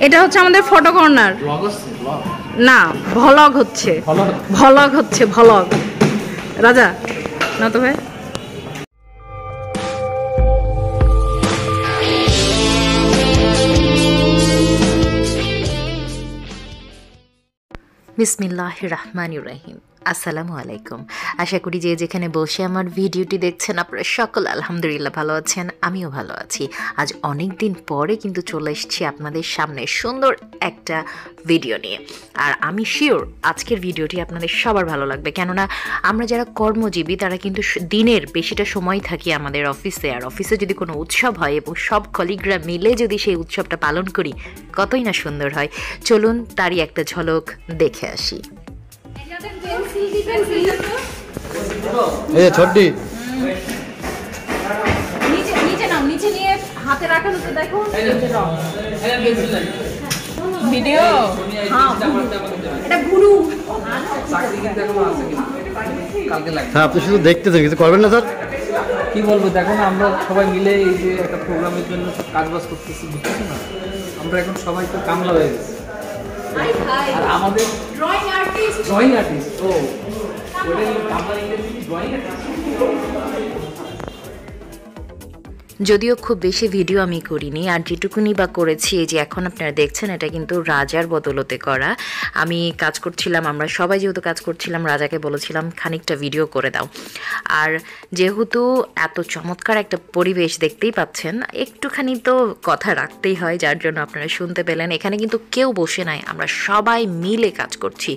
এটা হচ্ছে আমাদের ফটো কর্নার ব্লগ হচ্ছে ব্লগ না ভলগ হচ্ছে। ভালো ভলগ হচ্ছে ভলগ রাজা না তো ভাই। বিসমিল্লাহ রহমান রাহিম। আসসালামু আলাইকুম। আশা করি যে যেখানে বসে আমার ভিডিওটি দেখছেন আপনারা সকল আলহামদুলিল্লাহ ভালো আছেন, আমিও ভালো আছি। আজ অনেক দিন পরে কিন্তু চলে এসেছি আপনাদের সামনে সুন্দর একটা ভিডিও নিয়ে। আর আমি শিওর আজকের ভিডিওটি আপনাদের সবার ভালো লাগবে। কেননা আমরা যারা কর্মজীবী, তারা কিন্তু দিনের বেশিটা সময় থাকি আমাদের অফিসে। আর অফিসে যদি কোনো উৎসব হয় এবং সব কলিগরা মিলে যদি সেই উৎসবটা পালন করি, কতই না সুন্দর হয়। চলুন তারই একটা ঝলক দেখে আসি। এই যে নিচে নিচে নাও নিচে নিয়ে হাতে রাখানো তো দেখো। ভিডিও? হ্যাঁ এটা গুরু। হ্যাঁ আপনি শুধু দেখতেছেন কিছু করবেন না স্যার? কি বলব দেখো না আমরা সবাই মিলে এই যে একটা প্রোগ্রামের জন্য সব কাজবাজ করতেছি বুঝতেছো না? আমরা এখন সবাই তো কামলা হয়ে গেছি। আর আমাদের ড্রয়িং আর্টিস্ট ড্রয়িং আর্টিস্ট ও। যদিও খুব বেশি ভিডিও আমি করিনি, আর যেটুকুনি বা করেছি, এই যে এখন আপনারা দেখছেন, এটা কিন্তু রাজার বদলতে করা। আমি কাজ করছিলাম, আমরা সবাই যেহেতু কাজ করছিলাম, রাজাকে বলেছিলাম, খানিকটা ভিডিও করে দাও। আর যেহেতু এত চমৎকার একটা পরিবেশ দেখতেই পাচ্ছেন, একটুখানি তো কথা রাখতেই হয়, যার জন্য আপনারা শুনতে পেলেন। এখানে কিন্তু কেউ বসে নাই, আমরা সবাই মিলে কাজ করছি।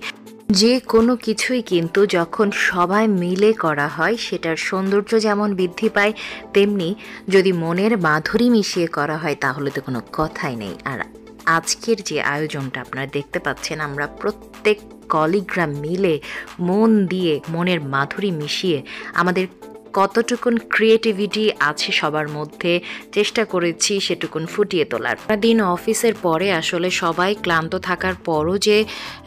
যে কোনো কিছুই কিন্তু যখন সবাই মিলে করা হয়, সেটার সৌন্দর্য যেমন বৃদ্ধি পায়, তেমনি যদি মনের মাধুরী মিশিয়ে করা হয়, তাহলে তো কোনো কথাই নেই। আর আজকের যে আয়োজনটা আপনারা দেখতে পাচ্ছেন, আমরা প্রত্যেক কলিগ্রাম মিলে মন দিয়ে, মনের মাধুরী মিশিয়ে আমাদের কতটুকুন ক্রিয়েটিভিটি আছে সবার মধ্যে, চেষ্টা করেছি সেটুকুন ফুটিয়ে তোলার। দিন অফিসের পরে আসলে সবাই ক্লান্ত থাকার পরও যে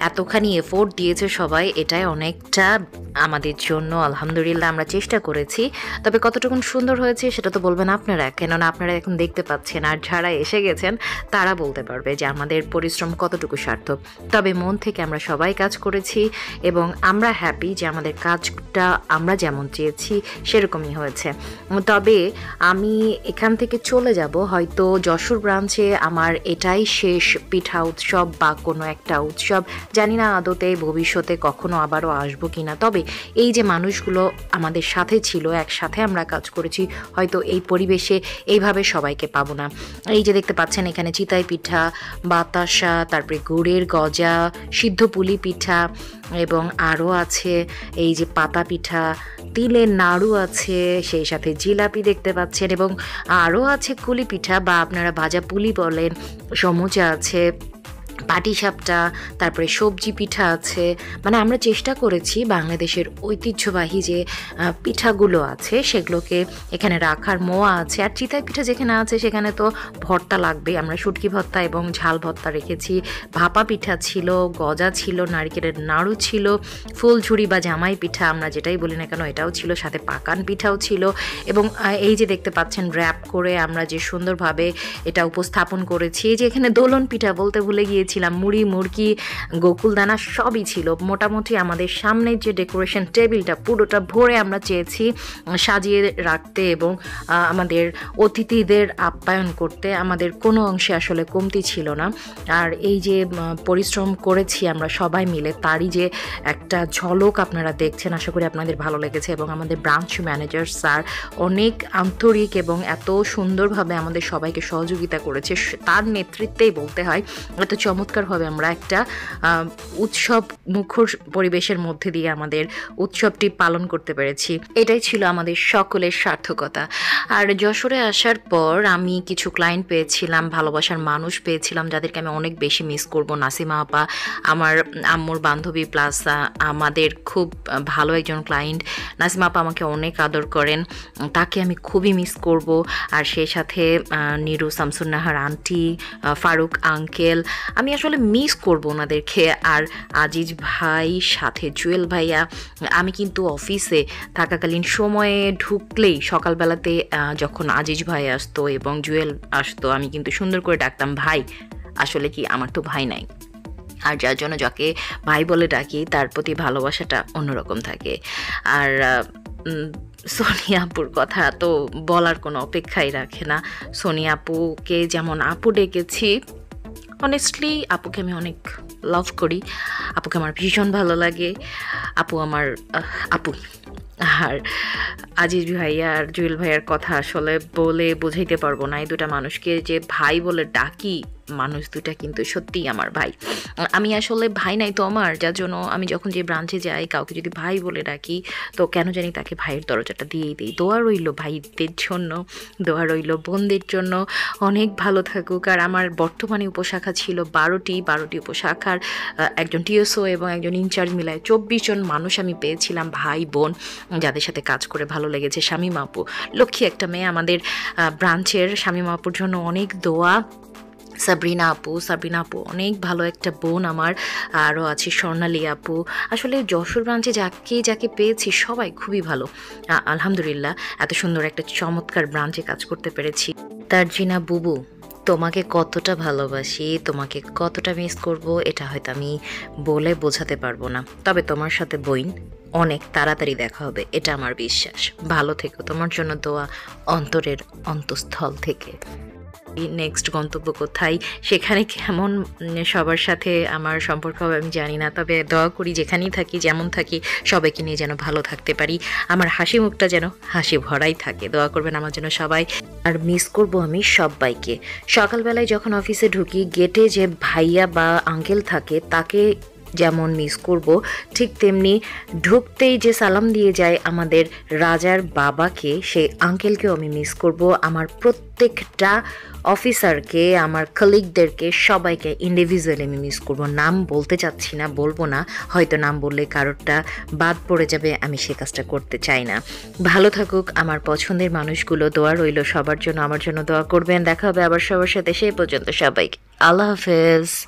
এতখানি এফোর্ট দিয়েছে সবাই, এটাই অনেকটা আমাদের জন্য আলহামদুলিল্লাহ আমরা চেষ্টা করেছি। তবে কতটুকুন সুন্দর হয়েছে সেটা তো বলবেন আপনারা, কেননা আপনারা এখন দেখতে পাচ্ছেন আর যারা এসে গেছেন, তারা বলতে পারবে যে আমাদের পরিশ্রম কতটুকু সার্থক। তবে মন থেকে আমরা সবাই কাজ করেছি এবং আমরা হ্যাপি যে আমাদের কাজটা আমরা যেমন চেয়েছি সেরকমই হয়েছে। তবে আমি এখান থেকে চলে যাব, হয়তো যশোর ব্রাঞ্চে আমার এটাই শেষ পিঠা উৎসব বা কোনো একটা উৎসব। জানি না আদতে ভবিষ্যতে কখনো আবারও আসব কিনা, তবে এই যে মানুষগুলো আমাদের সাথে ছিল, একসাথে আমরা কাজ করেছি, হয়তো এই পরিবেশে এইভাবে সবাইকে পাবো না। এই যে দেখতে পাচ্ছেন এখানে চিতাই পিঠা, বাতাসা, তারপরে গুড়ের গজা, সিদ্ধ পুলি পিঠা এবং আরও আছে এই যে পাতা পিঠা, তিলের নাড়ু আছে, সেই সাথে জিলাপি দেখতে পাচ্ছেন এবং আরও আছে কুলি পিঠা বা আপনারা ভাজা পুলি বলেন, সমুচা আছে। পাটিসাপটা, তারপরে সবজি পিঠা আছে। মানে আমরা চেষ্টা করেছি বাংলাদেশের ঐতিহ্যবাহী যে পিঠাগুলো আছে, সেগুলোকে এখানে রাখার মোয়া আছে। আর চিতাই পিঠা যেখানে আছে, সেখানে তো ভর্তা লাগবে আমরা শুটকি ভর্তা এবং ঝাল ভর্তা রেখেছি। ভাপা পিঠা ছিল, গজা ছিল, নারকেলের নাড়ু ছিল, ফুলঝুরি বা জামাই পিঠা, আমরা যেটাই বলি না কেন, এটাও ছিল। সাথে পাকান পিঠাও ছিল এবং এই যে দেখতে পাচ্ছেন র্যাপ করে আমরা যে সুন্দরভাবে এটা উপস্থাপন করেছি। এই যে এখানে দোলন পিঠা বলতে ভুলে গিয়েছিলাম মুড়ি, মুরগি গোকুলদানা সবই ছিল। মোটামুটি আমাদের সামনের যে ডেকোরেশন টেবিলটা পুরোটা ভরে আমরা চেয়েছি সাজিয়ে রাখতে এবং আমাদের অতিথিদের আপ্যায়ন করতে। আমাদের কোনো অংশে আসলে কমতি ছিল না। আর এই যে পরিশ্রম করেছি আমরা সবাই মিলে, তারই যে একটা ঝলক আপনারা দেখছেন, আশা করি আপনাদের ভালো লেগেছে এবং আমাদের ব্রাঞ্চ ম্যানেজার স্যার অনেক আন্তরিক এবং এত সুন্দরভাবে আমাদের সবাইকে সহযোগিতা করেছে। তার নেতৃত্বেই বলতে হয়, এত চমৎকারভাবে আমরা একটা উৎসব মুখর পরিবেশের মধ্যে দিয়ে আমাদের উৎসবটি পালন করতে পেরেছি। এটাই ছিল আমাদের সকলের সার্থকতা। আর যশোরে আসার পর আমি কিছু ক্লায়েন্ট পেয়েছিলাম, ভালোবাসার মানুষ পেয়েছিলাম, যাদেরকে আমি অনেক বেশি মিস করব। নাসিমা আপা, আমার আম্মুর বান্ধবী প্লাস আমাদের খুব ভালো একজন ক্লায়েন্ট নাসিমা আপা আমাকে অনেক আদর করেন। তাকে আমি খুবই মিস করব। আর সেই সাথে নিরু, শামসুন্নাহার আন্টি ফারুক আঙ্কেল আমি আসলে মিস করব ওনাদেরকে। আর আজিজ ভাই, সাথে জুয়েল ভাইয়া, আমি কিন্তু অফিসে থাকাকালীন সময়ে ঢুকলেই সকালবেলাতে যখন আজিজ ভাই আসতো এবং জুয়েল আসতো, আমি কিন্তু সুন্দর করে ডাকতাম, ভাই, আসলে কি আমার তো ভাই নাই? আর যার জন্য যাকে ভাই বলে ডাকি, তার প্রতি ভালোবাসাটা অন্যরকম থাকে। আর সোনিয়া আপুর কথা তো বলার কোনো অপেক্ষাই রাখে না। সোনিয়া আপুকে যেমন আপু ডেকেছি অনেস্টলি আপুকে আমি অনেক লাভ করি। আপুকে আমার ভীষণ ভালো লাগে। আপু আমার আপু। আর আজিজ ভাইয়া আর জুয়েল ভাইয়ার কথা আসলে বলে বোঝাইতে পারব না। এই দুটা মানুষকে যে ভাই বলে ডাকি মানুষ দুটা কিন্তু সত্যিই আমার ভাই। আমি আসলে ভাই নাই তো আমার, যার জন্য আমি যখন যে ব্রাঞ্চে যাই, কাউকে যদি ভাই বলে ডাকি, তো কেন জানি তাকে ভাইয়ের দরজাটা দিয়েই দিই। দোয়া রইল ভাইদের জন্য, দোয়া রইল বোনদের জন্য, অনেক ভালো থাকুক। আর আমার বর্তমানে উপশাখা ছিল বারোটি বারোটি উপশাখার একজন টিএসও এবং একজন ইনচার্জ মিলায় চব্বিশ জন মানুষ আমি পেয়েছিলাম, ভাই, বোন, যাদের সাথে কাজ করে ভালো লেগেছে। স্বামী মাপু লক্ষ্মী একটা মেয়ে আমাদের ব্রাঞ্চের শামীম মাপুর জন্য অনেক দোয়া। সাবরিনা আপু সাবরিনা আপু, অনেক ভালো একটা বোন আমার। আরও আছে স্বর্ণালী আপু। আসলে যশোর ব্রাঞ্চে যাকে যাকে পেয়েছি সবাই খুবই ভালো। আলহামদুলিল্লাহ, এত সুন্দর একটা চমৎকার ব্রাঞ্চে কাজ করতে পেরেছি। তার জিনা বুবু, তোমাকে কতটা ভালোবাসি, তোমাকে কতটা মিস করব, এটা হয়তো আমি বলে বোঝাতে পারব না। তবে তোমার সাথে বইন, অনেক তাড়াতাড়ি দেখা হবে, এটা আমার বিশ্বাস। ভালো থেকো, তোমার জন্য দোয়া অন্তরের অন্তঃস্থল থেকে। নেক্সট গন্তব্য কোথায়? সেখানে কেমন সবার সাথে আমার সম্পর্ক হবে আমি জানি না। তবে দোয়া করি যেখানেই থাকি, যেমন থাকি, সবাইকে নিয়ে যেন ভালো থাকতে পারি। আমার হাসি মুখটা যেন হাসি ভরাই থাকে। দোয়া করবেন আমার জন্য সবাই। আর মিস করব আমি সবাইকে। সকালবেলায় যখন অফিসে ঢুকি গেটে যে ভাইয়া বা আঙ্কেল থাকে, তাকে যেমন মিস করব, ঠিক তেমনি ঢুকতেই যে সালাম দিয়ে যায় আমাদের রাজার বাবাকে, সেই আঙ্কেলকেও আমি মিস করব। আমার প্রত্যেকটা অফিসারকে আমার কলিগদেরকে সবাইকে ইন্ডিভিজুয়ালি আমি মিস করব। নাম বলতে চাচ্ছি না, বলব না, হয়তো নাম বললে কারোরটা বাদ পড়ে যাবে, আমি সে কাজটা করতে চাই না। ভালো থাকুক, আমার পছন্দের মানুষগুলো, দোয়া রইল সবার জন্য, আমার জন্য দোয়া করবেন, দেখা হবে আবার সবার সাথে, সেই পর্যন্ত সবাইকে। আল্লাহ হাফেজ।